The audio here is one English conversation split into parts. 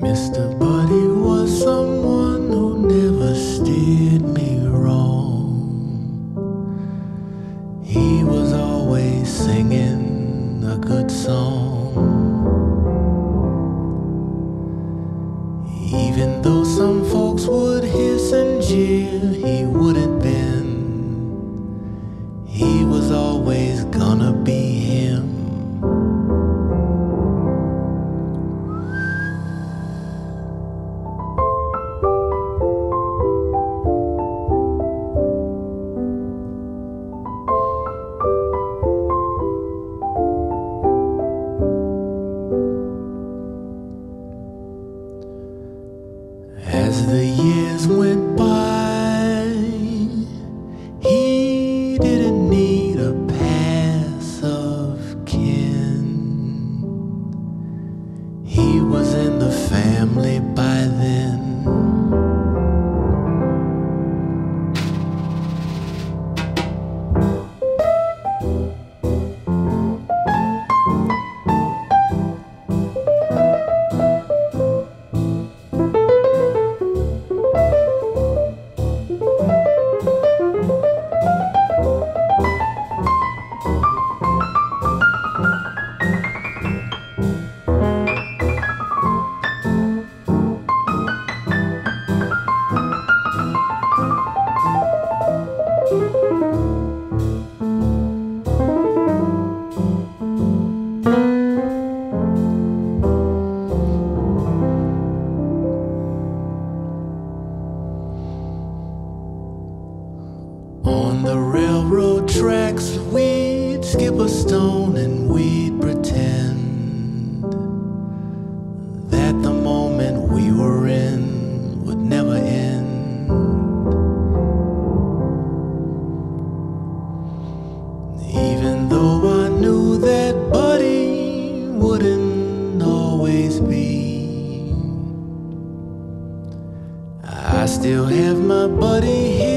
Mr. Buddy was someone who never steered me wrong. He was always singing a good song. Even though some folks would hiss and jeer, he wouldn't As the years went by, he didn't need a pass of kin. He was in the family by then. On the railroad tracks, we'd skip a stone and we'd pretend that the moment we were in would never end. Even though I knew that Buddy wouldn't always be, I still have my buddy here.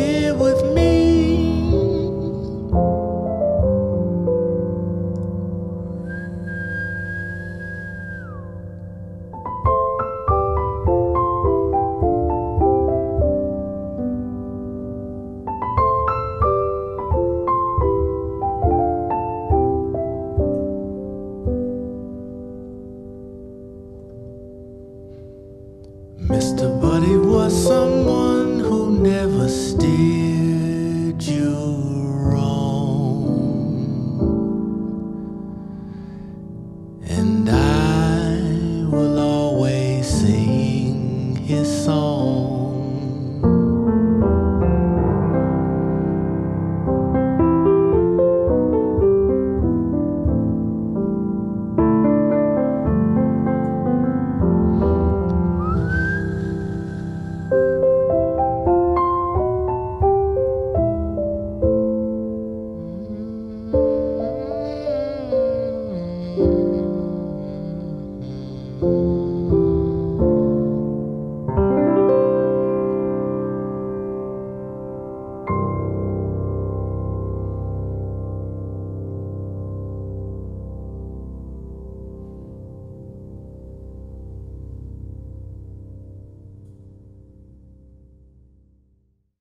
Mr. Buddy was someone who never steals.